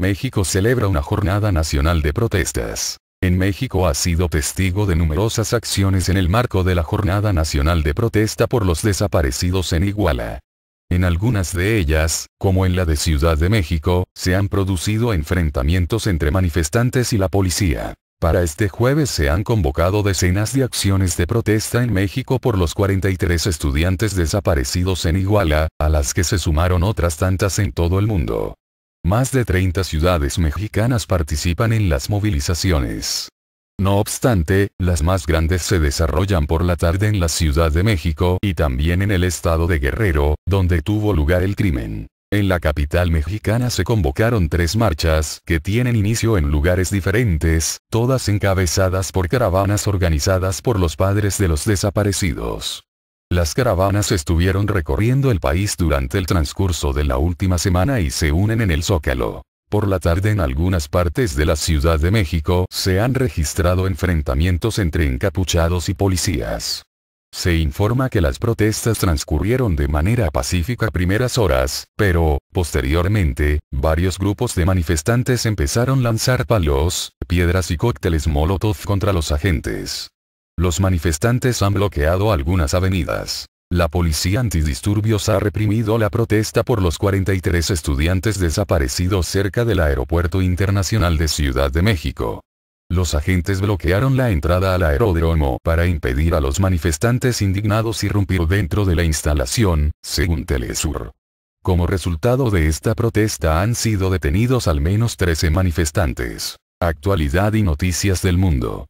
México celebra una jornada nacional de protestas. En México ha sido testigo de numerosas acciones en el marco de la Jornada Nacional de Protesta por los Desaparecidos en Iguala. En algunas de ellas, como en la de Ciudad de México, se han producido enfrentamientos entre manifestantes y la policía. Para este jueves se han convocado decenas de acciones de protesta en México por los 43 estudiantes desaparecidos en Iguala, a las que se sumaron otras tantas en todo el mundo. Más de 30 ciudades mexicanas participan en las movilizaciones. No obstante, las más grandes se desarrollan por la tarde en la Ciudad de México y también en el estado de Guerrero, donde tuvo lugar el crimen. En la capital mexicana se convocaron tres marchas que tienen inicio en lugares diferentes, todas encabezadas por caravanas organizadas por los padres de los desaparecidos. Las caravanas estuvieron recorriendo el país durante el transcurso de la última semana y se unen en el Zócalo. Por la tarde en algunas partes de la Ciudad de México se han registrado enfrentamientos entre encapuchados y policías. Se informa que las protestas transcurrieron de manera pacífica primeras horas, pero, posteriormente, varios grupos de manifestantes empezaron a lanzar palos, piedras y cócteles molotov contra los agentes. Los manifestantes han bloqueado algunas avenidas. La policía antidisturbios ha reprimido la protesta por los 43 estudiantes desaparecidos cerca del Aeropuerto Internacional de Ciudad de México. Los agentes bloquearon la entrada al aeródromo para impedir a los manifestantes indignados irrumpir dentro de la instalación, según Telesur. Como resultado de esta protesta han sido detenidos al menos 13 manifestantes. Actualidad y noticias del mundo.